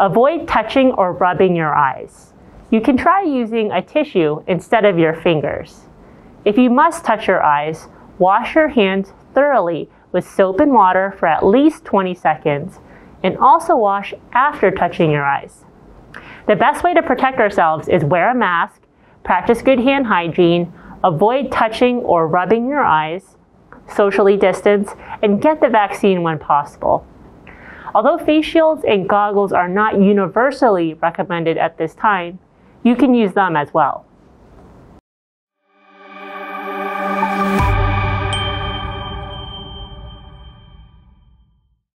Avoid touching or rubbing your eyes. You can try using a tissue instead of your fingers. If you must touch your eyes, wash your hands thoroughly with soap and water for at least 20 seconds, and also wash after touching your eyes. The best way to protect ourselves is wear a mask, practice good hand hygiene, avoid touching or rubbing your eyes, socially distance, and get the vaccine when possible. Although face shields and goggles are not universally recommended at this time, you can use them as well.